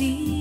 see